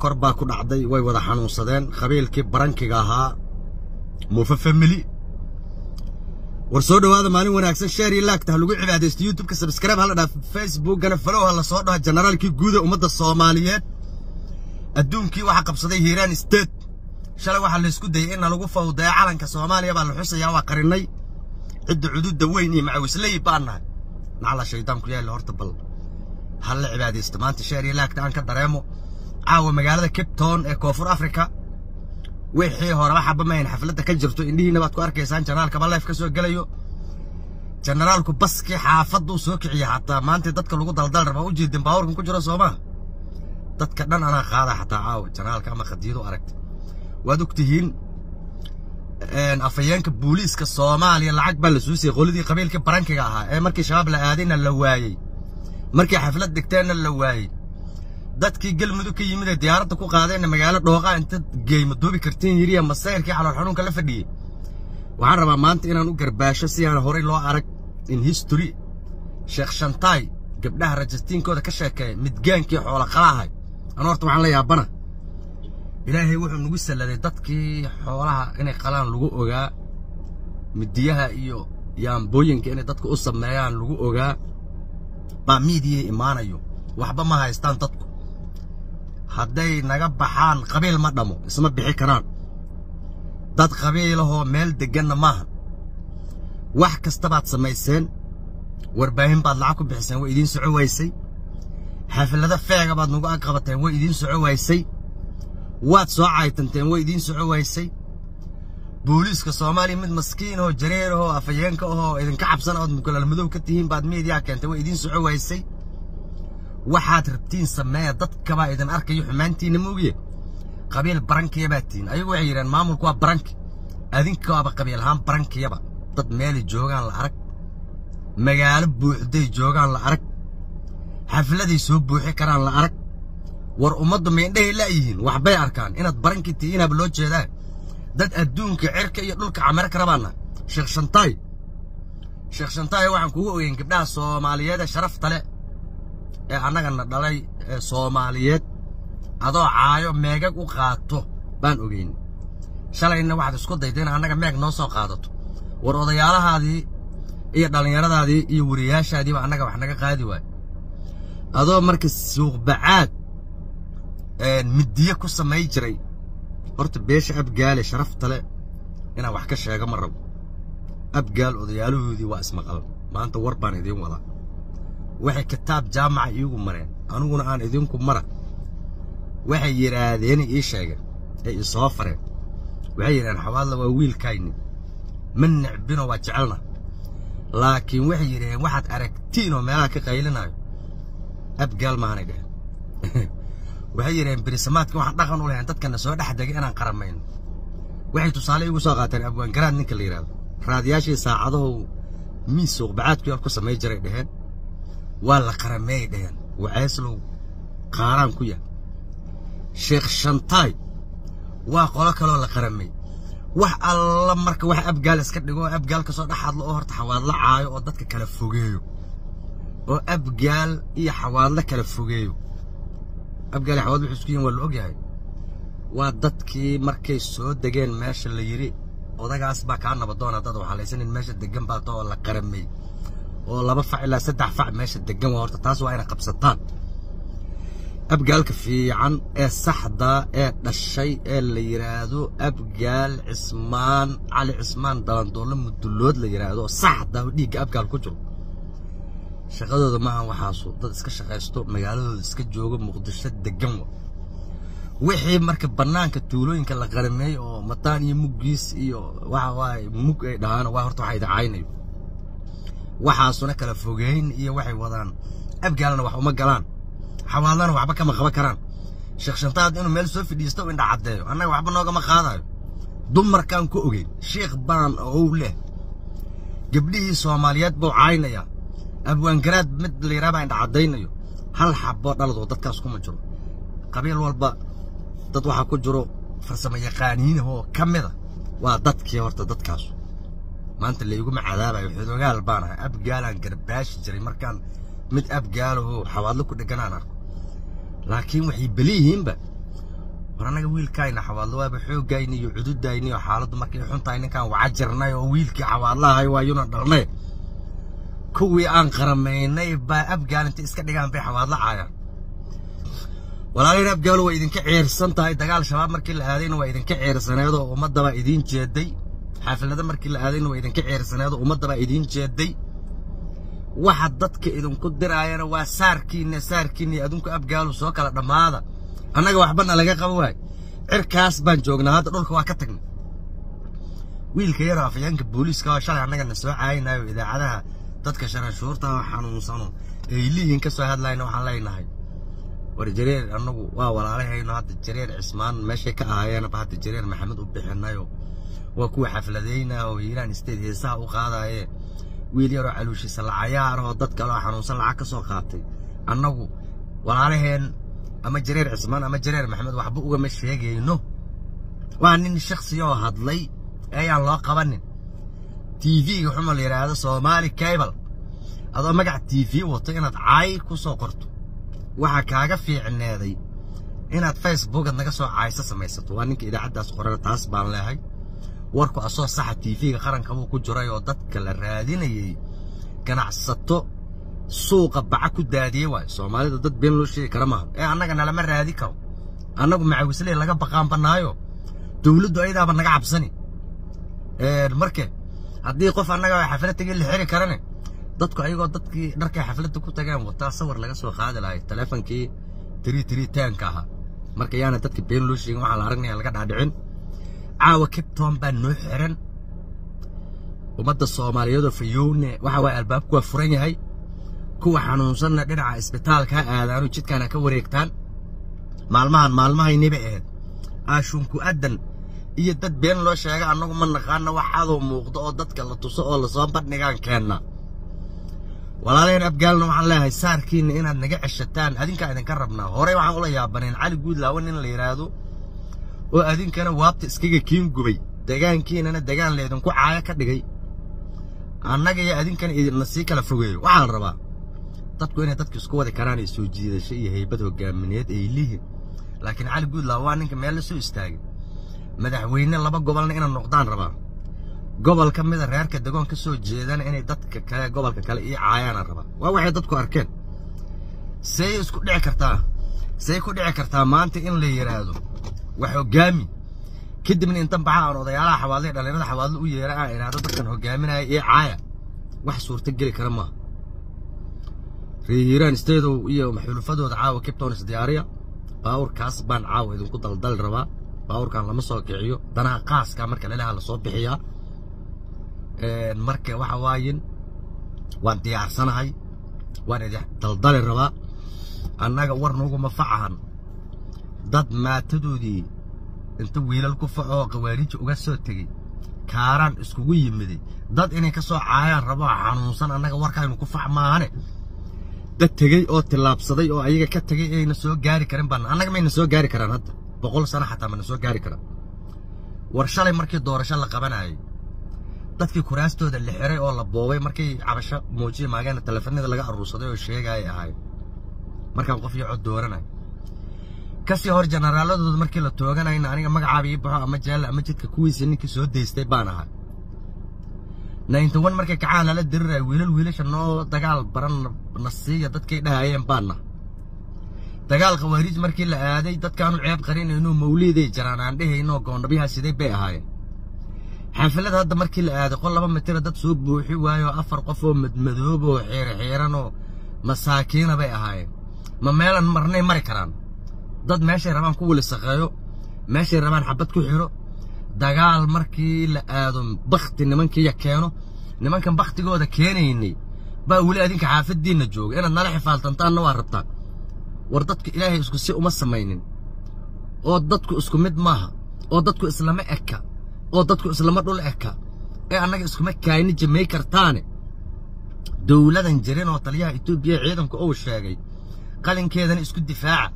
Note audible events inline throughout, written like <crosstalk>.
sokor baa ku dhacday way wada xanuunsadeen. Qabiilkii barankiga ahaa muufa famili war soo dhowaada maalin wanaagsan sheer iyo laagta ha lagu cibaadaysto youtubeka sabskribe hala dhaaf facebookana falow ha la soo dhaho generaalkii guuda ummadda soomaaliyeed. Adduunkii waxaa qabsaday hiiraan state. Shalay waxaa laysku dayay in lagu fawdaya calanka soomaaliya baa la xusayaa waa qarinay. Cidda cududda weyn iyo macawisley baan nahay. Nacla shaydaanku yaalla horta bal ha la cibaadaysto. Maanta sheer iyo laagta aan ka dareemo caawa magaalada cape town ee koonfur africa wixii horeba xaba mahayn xafladda ka jirto indhihiina baad ku arkaysaan janaalkaba leef ka soo gelayo. Generaalku baskii xaafaduu soo kiciya xataa maanta dadka lagu daldal rabaa u jeedin baawarkan ku jiro soomaa dadka dhan anaa qaada xataa caawa janaalka ama khadiyadu aragta. Waad og tihiin afhayeenka booliiska soomaaliya lacag baa la suusiyey qoladii qabiilkii barankiga ahaa ee markii shabaab la aadayna la waayey. Markii xaflad degteenna la waayey dadkii galmudug ka yimid ee diyaaradda ku qaadeenna magaalo dhooqaa inta geeyma duubi kartiin yiriya masayrkii calool xanuunka la fadhiyey. Waxaan rabaa maanta inaan u garbaasho si aan horay loo arag in history sheekh shantaay gabdhaha rajastiinkooda ka sheekeeya midgaankii xoola qalaahay anu horta waxaan la yaabana. Ilaahay wuxuu nagu salladay dadkii xoolaha inay qalaan lagu ogaa midiyaha iyo yaambooyinka inay dadka u sameeyaan lagu ogaa. Baa miidiyay imaanayo. Waxba ma haystaan dadku hadday naga baxaan qabiil ma dhammo isma bixi karaan. Dad qabiilahoo meel degganna maaha wax kasta baad samayseen warbaahin baad lacag ku bixiseen way idiin soco waysay xaflado feega baad nagu aqabateen way idiin soco waysay waad soo caytanteen way idiin soco waysay booliiska soomaaliya mid maskiin oo jareer ahoo afhayeenka ahoo idinka cabsan ood mugalaalmadow ka tihiin baad miidiyaa keentay way idiin soco waysay waxaad rabtiin sameeya dadkabaa idin arkayo xumaantiinna moogiye? Qabiil barankiya baad tihiin ayagu waxay yidhaheen maamulku waa baranki adinkaaba qabiil ahaan barankiyaba dad meelay joogaan la arag. Magaalo buuxday joogaan la arag. Xafladay soo buuxi karaan la arag. War ummaddu meendhahay la'yihiin waxbay arkaan. Inaad baranki tihiinaaba loo jeedaa. Dad adduunka cirka iyo dhulka camare ka rabaana sheekh shantaay. Sheekh shantaay waxaan kugu ogeyn gabdhaha soomaaliyeed ee sharafta leh ee annagana dhalay ee soomaaliyeed. Adoo caayo meegag u qaato baan ogeyn. Shalayna waxaad isku dayda in annaga meeg noo soo qaadato. War odayaalahaadii iyo dhallinyaradaadii iyo wariyaashaadiiba annaga wax naga qaadi waayo adoo marka suuqbacaad midiye ku samay jiray horta beesha abgaale sharafta le inaan wax ka sheego ma rabo. Abgaal odayaalahoodii waa ismaqal. Maanta war baan idiin wadaa waxay kitaab jaamaca iigu mareen. Aniguna aan idinku mara waxay yidhaahdeen ii sheegeen. Ee ii soo fareen. Waxay yidhahdeen xawaadla waa wiilkayni ma necbino waa jecelna. Laakiin waxay yidhahdeen waxaad aragtiin oo meelaha ka qaylinayo. Abgaal maahanay dheheen <laughs> waxay yidhaheen berisamaadka waxaan dhaqan u lahayn. Dadkana soo dhex degay inaan qaramayno waxay tusaale igu soo qaateen abwaangaraad ninka la yidhahdo raadiyaashii saacadahu miis suuqbacaadku ku samay jiray dheheen waa la qarameeyay dheheen waceeslow qaaraan ku yahay sheekh shantaay waa qolo kaloo la qaramay. Wax alla marka wax abgaal iska dhigo oo abgaal ka soo dhex hadlo oo horta xawaadlo caayo oo dadka kala fogeeyo. Oo abgaal iyo xawaadlo kala fogeeyo. Abgaal iyo xawaadlo wuxuu isku yihiin waa la ogyahay. Waa dadkii markay soo degeen meesha la yidhi odagaas baa kaa nabadoona dad waxaa laysanin meesha degan baa oo la qaramay oo laba fac ilaa saddex fac meesha degan waa horta taas waa inay qabsataan. Abgaalka fiican ee saxda ee dhashay ee la yidhaahdo abgaal cismaan cali cismaan dalandoollo mudullood la yidhaahdo saxda oo dhiigga abgaal ku jiro. Shaqadooda maaha waxaasu dad iska shaqaysto magaaladooda iska joogo muqdisho degan wa. Wixii marka bannaanka tuulooyinka la qarameey oo mataan iyo muggiis iyo waxa waaye mug ay dhahaan waa horta waxa idacaynayo waxaasuna kala fogeyn iyo waxay wadaan. Abgaalna wax uma galaan. Xawaalana waxba kama qaban karaan. Sheekh shantaad inuu meel soo fidhiisto indha caddeeyo annaga waxba noogama qaadayo dumarkaan ku ogeyn sheekh baan ow leh. Gabdhihii soomaaliyeed buu caynayaa abwaangaraad mid la yidhaha baa indha caddaynayo. Hal xaboo dhaladoo dadkaas kuma jiro. Qabiil walba dad waxaa ku jiro farsamo yaqaaniinahoo ka mida. Waa dadkii horta dadkaas maanta layguma cadaabayo xidoogaal baan ahay abgaalaan garbaashi jiray markaan mid abgaalahoo xawaadlo ku dhegganaan arko. Laakiin waxay beliyihiinba war annaga wiilkaayna xawaadlo waaba xoogayni iyo cududayni iyo xaaladdu markay xun ninkaan waca jirnay oo wiilkii xawaadlahay waayuna dhalnay kuwii aan qaramaynay baa abgaal intay iska dhigaan bay xawaadla caayaan. Walaalayn abgaalo waa idinka ceersan tahay dagaal shabaab markii la aadayna waa idinka ceersaneed oo ummaddabaa idiin jeeday xaafilada markii la aadayna waa idinka ceersaneed oo ummaddabaa idiin jeeday waxa dadka idinku diraayana waa saarkiinna saarkiinna iyo adinku abgaalu soo kala dhammaada annaga waxbana laga qaba waay. Cirkaas baan joognaa hadda dhulka waa ka tagnay wiilka yaroo afayeenka booliiska oo shalay annagana soo caayinayo idaacadaha dadka sharanshuurta oo xanuunsano eylihiin ka soo hadlayna waxaan leenahay. War jareer annagu waa walaalahayno hadda jareer cismaan meeshay ka ahaayeenaba hadda jareer maxamed u bixinayo waa kuwa xafladayna oo hiiraan state heesaha u qaadaaye. Wiil yaroo caluushisa lacayaar oo dad kale oo xanuunsan lacag ka soo qaatay. Annagu walaalaheen ama jareer cismaan ama jareer maxamed waxba ugama sheegayno? Waa nin shaksi hadlay ayaan loo qabanin. Tv-ga xuma la yidhaahdo soomaali cable. Adoo magac tv wato inaad caay ku soo qorto. Waxaa kaaga fiicneeday inaad facebookad naga soo caayso samaysato waa ninka idaacaddaas qorana taas baan leehay warku asoo saxa tv-ga qaranka buu ku jiray oo dadka la raadinayay ganacsato suuqa baca ku daadiyey waayo. Soomaalida dad been loo sheegi kara maaha. Ee annaga nalama raadi karo. Annagu macawisley laga baqaan banaayo dowladdu ayadaaba naga cabsani. Marke haddii qof annaga xaflad tegin la xiri karane dadku ayagoo dadkii dharkay xafladda ku tageen wataa sawir laga soo qaadi lahay taleefonkii tiri tiri taanka ahaa marka yaana dadka been loo sheegin waxaa la aragnaya laga dhaadhicin caawa kibton baa noo xiran. Ummadda soomaaliyeedoo fayowne waxa waaya albaabku waa furan yahay. Kuwa xanuunsanna dhinaca isbitaalka ha aadaano jidkaan ha ka wareegtaan. Maalmahan maalmahaynay bay ahayd aashunku addan iyo dad been loo sheega annagu ma naqaana waxaadoo muuqdo oo dadka la tuso oo la soo bandhigaan keenna. Walaalayeen abgaalna waxaan leeyahay saarkiinna inaad naga ceshataan. Adinkaa idinka rabnaa. Horey waxaan ula yaabaneen cali guudlaawo nin la yidhaahdo oo adinkana waabta iskaga kiin gubay. Degaankiinana degaan laydinku caayo ka dhigay. Annaga iyo adinkana idinna sii kala fogeeyo. Waxaa rabaa dadku inay dadka isku wadi karaan ee soo jiidasho iyo haybad hogaamineed ay lihiin. Laakiin cali guudlaawo waa ninka meel la soo istaagay. Madaxweyne laba gobolna inay noqdaan rabaa. Gobol ka mida reerka degoon ka soo jeedana inay dadka kale gobolka kale ii caayaana rabaa. Waa waxay dadku arkeen. Say isku dhici kartaa. Say ku dhici kartaa maanta in la yidhaahdo wax hogaami kadibna intan baxa aan odayaalaha xawaadlay dhallinyarada xawaadlo u yeera aan idhaahdo dadkan hogaaminaya ii caaya. Wax suurto geli kara maaha reer hiiraan isteedow iyo maxulufadooda caawa kibton isdiyaariya baawurkaas baan caawa idinku daldali rabaa. Baawurkan lama soo kiciyo. Danaha qaaska marka lelaha la soo bixiyaa. Marka waxa waayin waan diyaarsanahay. Waan idin daldali rabaa. Annaga war nuguma facahan dad maatadoodii inta wiilal ku faco oo qawaariija uga soo tegey kaaraan iskugu yimiday dad inay ka soo caayaan rabo xanuunsan annaga warkaynu ku fac maahane. Dad tegey oo tillaabsaday oo ayaga ka tegey ayna soo gaari karin baan annaga mayna soo gaari karaan hadda. Boqol sano xataa mana soo gaari karaan. War shalay markii doorasho la qabanayay dadkii kuraastooda la xiray oo la boobay markii cabasho muujiya maageena teleefanada laga aruursaday oo sheegaya ahayd markaan qof iyo cod dooranay ka sii hor jenaraaladooda markii la tooganayna aniga magacaaba ii baxo ama jaalla ama jidka kuwiisa ninkii soo daystay baan ahay one markay kacaan lala diriraya wiilal wiilasha noo dagaal baran na siiya dadkay dhahayeen baana dagaal khawaariij markii la aaday dadkaanu ceeb qarinayno mawliiday jaraan aan dhehayno goondhabyaha siday bay ahaayeen. Xaafilada hadda markii la aaday qol laba mitira dad soo buuxi waayo afar qof oo madmadoob oo xiirxiiran oo masaakiina bay ahaayeen. Ma meelan marnay mari karaan dad meeshay rabaan ku wilisaqeeyo meeshay rabaan xabad ku xiro dagaal markii la aado bakti nimankiiya keeno nimankan baktigooda keenaynay baa weli adinka xaafadiinna jooga. Inaad nala xifaaltantaanna waa rabtaan war dadku ilaahay isku si uma samaynin. Oo dadku isku mid maaha. Oo dadku islama eka. Oo dadku islama dhul eka. Ee annaga iskuma kaayni jamay kartaane. Dowladan jirin oo taliyaha etoobiya ciidanku uu sheegay qalinkeedana isku difaaca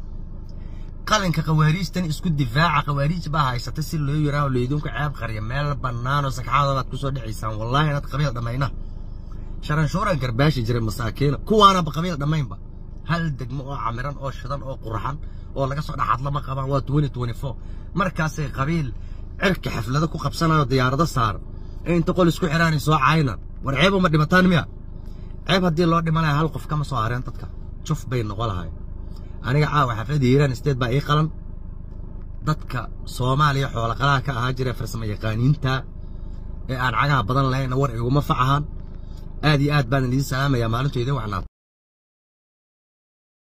qalinka khawaariijtana isku difaaca. Khawaariij baa haysata si loo yiraaho laydinku ceeb qarya meel bannaan oo sagxaada baad ku soo dhacaysaan wallaahi inaad qabiil dhammayna sharanshuuran garbaashi jiray masaakiina kuwaanaba qabiil dhammaynba hal degmo oo camiran oo shidan oo qurxan oo laga soo dhaxad lama qabaan. Waa twenty twenty four markaasay qabiil cirka xaflado ku qabsanayo diyaarado saar. Ee inta qol isku xiraanay soo caayna war ceeb uma dhimataan miya? Ceeb haddii loo dhimanaya hal qof kama soo hareen dadka. Juf bay noqon lahay aniga caawa xafladda hiiraan isteed baa ii qalan dadka soomaaliya xoolaqalaha ka ahaa jira farsamo yaqaaniinta ee aan cagaha badan lahayna war iguma facahaan aad iyo aad baan idiin salaamayaa maalintu idin